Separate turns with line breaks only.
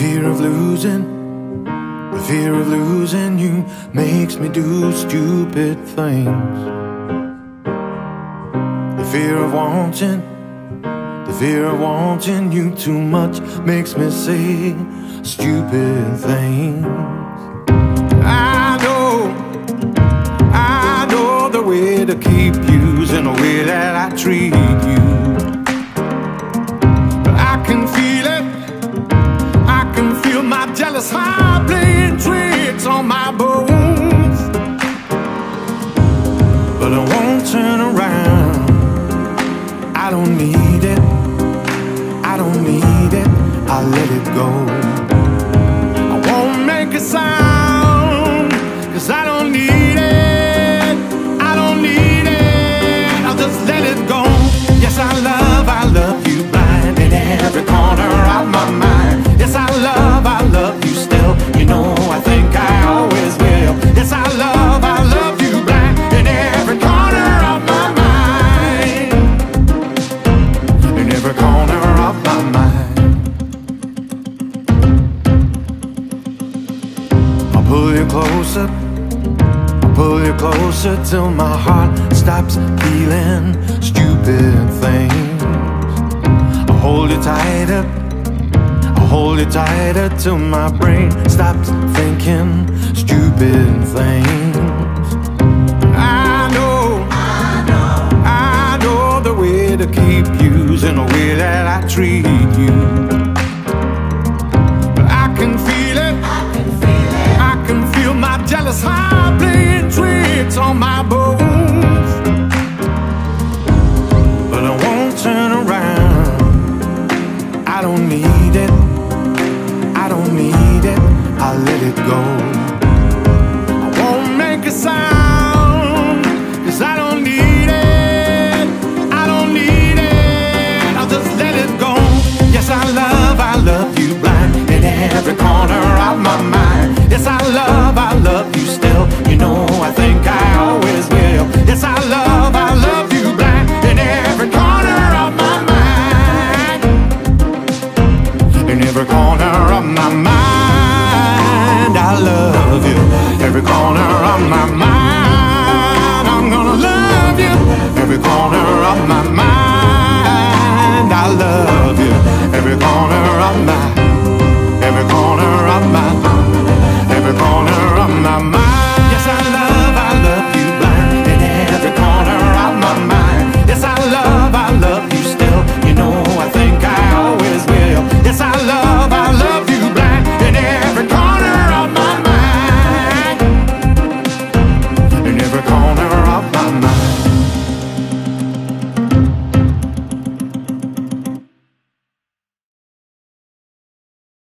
of losing, the fear of losing you makes me do stupid things. The fear of wanting, the fear of wanting you too much makes me say stupid things. I know, I know the way to keep using the way that I treat you. But I won't turn around, I don't need it, I don't need it, I'll let it go. I won't make a sound, closer, pull you closer till my heart stops feeling stupid things. I'll hold you tighter, I'll hold you tighter till my brain stops thinking stupid things. I know, I know I know the way to keep using the way that I treat don't need it. I don't need it. I'll let it go. my mind, I love you. Every corner of my mind.